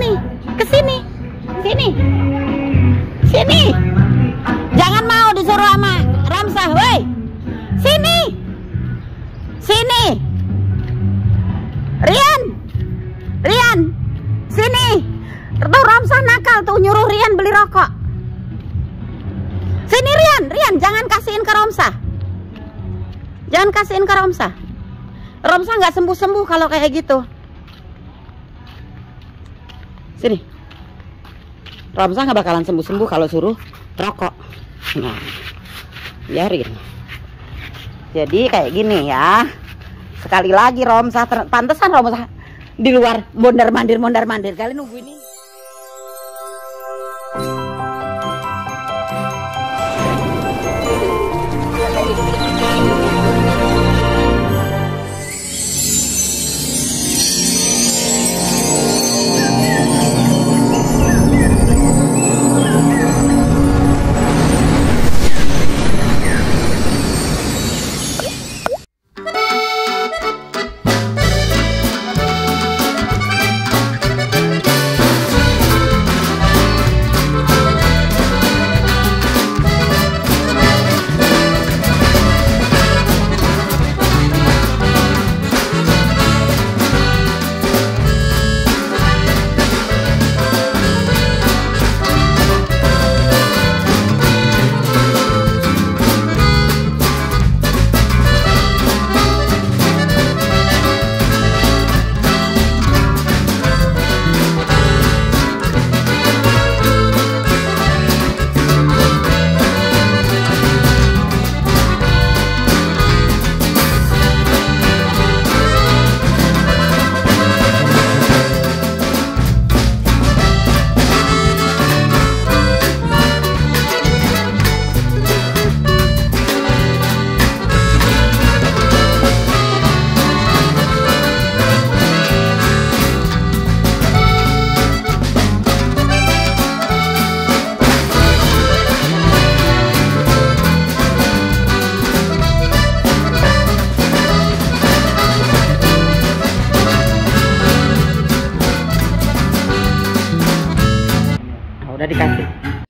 Nih, ke sini. Sini. Sini. Jangan mau disuruh sama Ramsah, woi. Sini. Sini. Rian. Rian. Sini. Tuh Ramsah nakal tuh nyuruh Rian beli rokok. Sini Rian, Rian jangan kasihin ke Ramsah. Jangan kasihin ke Ramsah. Ramsah nggak sembuh-sembuh kalau kayak gitu. Sini. Ramsah nggak bakalan sembuh-sembuh kalau suruh rokok. Nah, biarin. Jadi kayak gini ya. Sekali lagi Romsah, pantesan Romsah di luar mondar mandir mondar mandir. Kalian nungguin ini. Oh,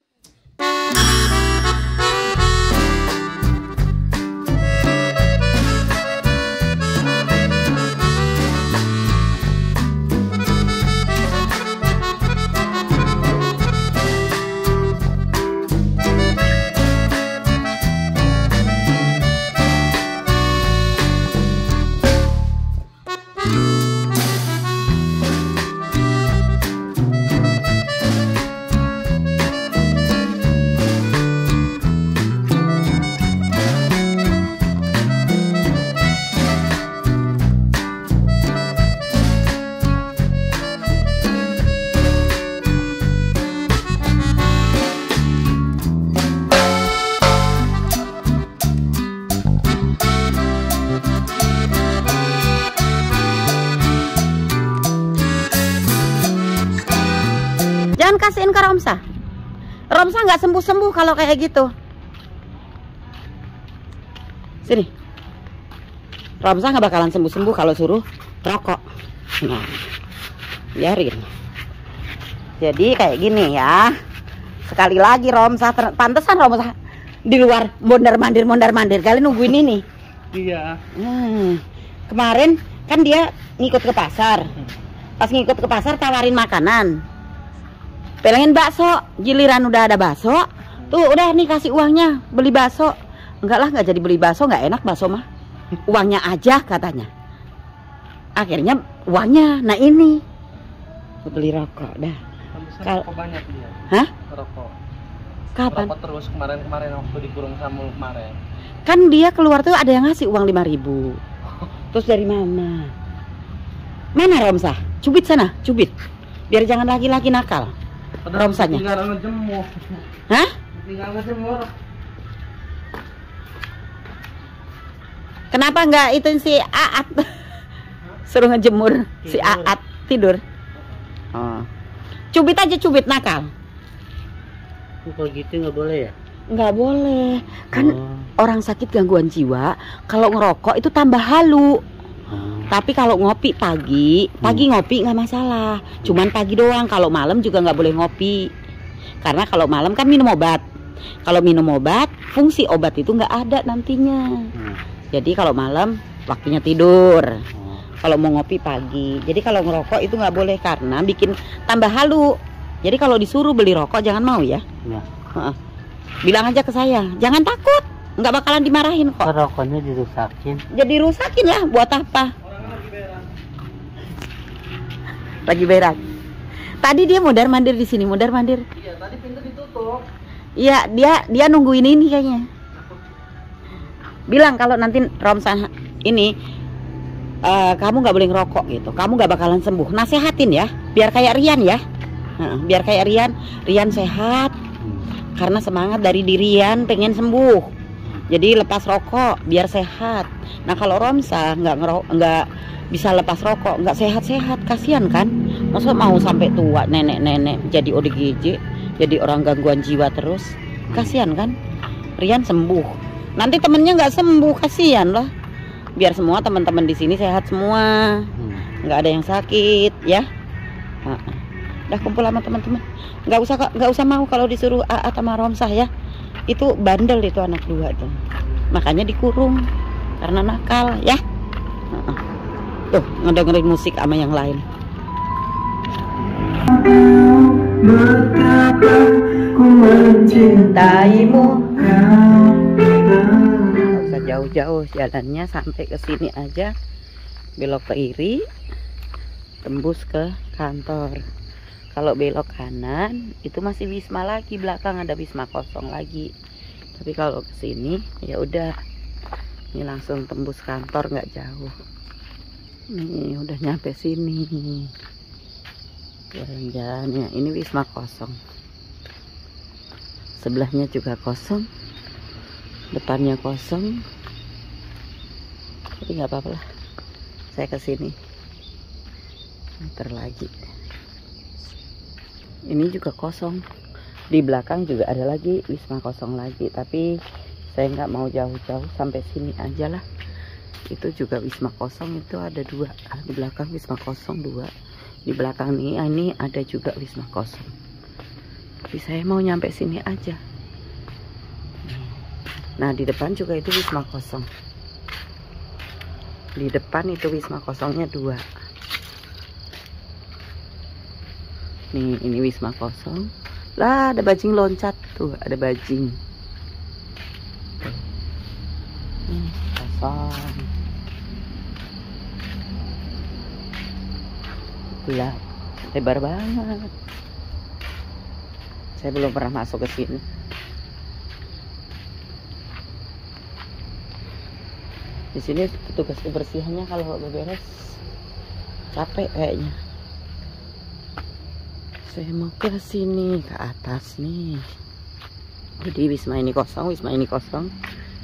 Jangan kasihin ke Romsah. Romsah nggak sembuh-sembuh kalau kayak gitu. Sini. Romsah nggak bakalan sembuh-sembuh kalau suruh rokok. Nah, biarin. Jadi kayak gini ya. Sekali lagi Romsah, ter- pantesan Romsah di luar mondar mandir mondar mandir. Kalian nungguin ini. Iya. Hmm, kemarin kan dia ngikut ke pasar. Pas ngikut ke pasar tawarin makanan. Pengen bakso, giliran udah ada bakso, tuh udah nih kasih uangnya beli bakso. Enggak lah nggak jadi beli bakso nggak enak bakso mah. Uangnya aja katanya. Akhirnya uangnya, nah ini beli rokok dah. Pantesan Kal- rokok banyak dia. Hah? Rokok. Kapan? Rokok terus kemarin-kemarin waktu dikurung sama kemarin. Kan dia keluar tuh ada yang ngasih uang 5000 Terus dari mana? Mana Romsah? Cubit sana, cubit. Biar jangan laki-laki nakal. Romsanya. Tinggal ngejemur. Hah? Tinggal ngejemur. Kenapa nggak itu si Aat? Suruh ngejemur si Tidur. Aat tidur. Oh. Cubit aja cubit nakal. Kalau gitu nggak boleh ya? Nggak boleh. Kan Oh. orang sakit gangguan jiwa kalau ngerokok itu tambah halu. Oh. Tapi kalau ngopi pagi, pagi ngopi nggak masalah. Cuman pagi doang. Kalau malam juga nggak boleh ngopi. Karena kalau malam kan minum obat. Kalau minum obat, fungsi obat itu nggak ada nantinya. Hmm. Jadi kalau malam waktunya tidur. Oh. Kalau mau ngopi pagi. Jadi kalau ngerokok itu nggak boleh karena bikin tambah halu. Jadi kalau disuruh beli rokok jangan mau ya. Ya. Bilang aja ke saya, jangan takut. Nggak bakalan dimarahin kok. Kok rokoknya dirusakin? Jadi rusakin lah buat apa? Lagi berak. Tadi dia mudar mandir di sini, mudar mandir. Iya, tadi pintu ditutup. Iya, dia dia nungguin ini kayaknya. Bilang kalau nanti Romsan ini eh, kamu nggak boleh ngerokok gitu, kamu nggak bakalan sembuh. Nasehatin ya, biar kayak Rian ya. Biar kayak Rian, Rian sehat karena semangat dari dirian pengen sembuh. Jadi lepas rokok biar sehat. Nah kalau Romsa nggak nggak bisa lepas rokok, nggak sehat-sehat, kasihan kan? Masa mau sampai tua nenek-nenek jadi ODGJ, jadi orang gangguan jiwa terus, kasihan kan? Rian sembuh. Nanti temennya nggak sembuh, kasihan lah. Biar semua teman-teman di sini sehat semua, Hmm. nggak ada yang sakit, ya. Nah, Udah kumpul sama teman-teman. Nggak usah nggak usah mau kalau disuruh Aat sama Romsah ya. Itu bandel itu anak dua tuh. Makanya dikurung karena nakal ya. Tuh ngedengerin musik sama yang lain. Betapa ku mencintaimu jauh-jauh jalannya sampai ke sini aja. Belok ke kiri, tembus ke kantor. Kalau belok kanan itu masih wisma lagi belakang ada wisma kosong lagi. Tapi kalau ke sini ya udah ini langsung tembus kantor nggak jauh. Nih udah nyampe sini. Jalan-jalannya ini wisma kosong. Sebelahnya juga kosong. Depannya kosong. Tapi nggak apa-apa lah. Saya ke sini. Ntar lagi. Ini juga kosong. Di belakang juga ada lagi wisma kosong lagi. Tapi saya nggak mau jauh-jauh sampai sini aja lah. Itu juga wisma kosong itu ada dua. Di belakang wisma kosong dua. Di belakang ini ini ada juga wisma kosong. Tapi saya mau nyampe sini aja. Nah di depan juga itu wisma kosong. Di depan itu wisma kosongnya dua. Nih ini wisma kosong. Lah ada bajing loncat tuh, ada bajing. Nih, kosong. Gelap, lebar banget. Saya belum pernah masuk ke sini. Di sini petugas kebersihannya kalau beberes capek kayaknya. Saya mau ke sini ke atas nih. Jadi wisma ini kosong, wisma ini kosong,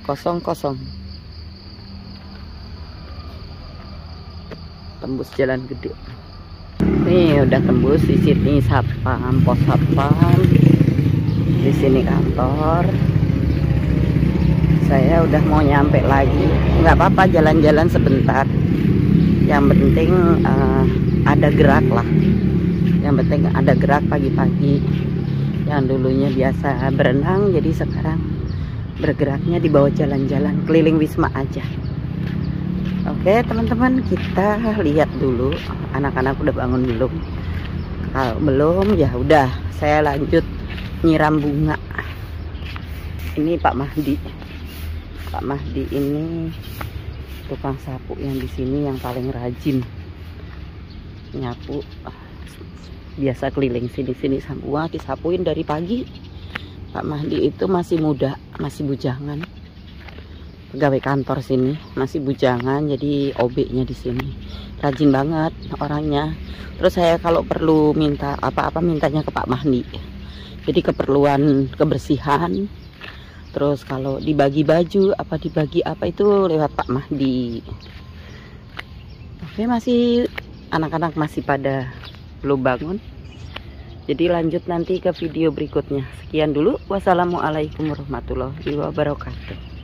kosong kosong. Tembus jalan gede. Nih udah tembus di sini sapam, pos sapam. Di sini kantor. Saya udah mau nyampe lagi. Nggak apa-apa jalan-jalan sebentar. Yang penting eh, ada gerak lah. Yang penting ada gerak pagi-pagi. Yang dulunya biasa berenang jadi sekarang bergeraknya di bawah jalan-jalan keliling wisma aja. Oke teman-teman kita lihat dulu. Anak-anak udah bangun belum? Kalau belum ya udah saya lanjut nyiram bunga. Ini Pak Mahdi. Pak Mahdi ini tukang sapu yang di sini yang paling rajin nyapu biasa keliling sini-sini bunga disapuin dari pagi. Pak Mahdi itu masih muda masih bujangan. Pegawai kantor sini masih bujangan jadi OB-nya di sini. Rajin banget orangnya. Terus saya kalau perlu minta apa-apa mintanya ke Pak Mahdi. Jadi keperluan kebersihan. Terus kalau dibagi baju apa dibagi apa itu lewat Pak Mahdi. Oke masih anak-anak masih pada belum bangun. Jadi lanjut nanti ke video berikutnya. Sekian dulu. Wassalamualaikum warahmatullahi wabarakatuh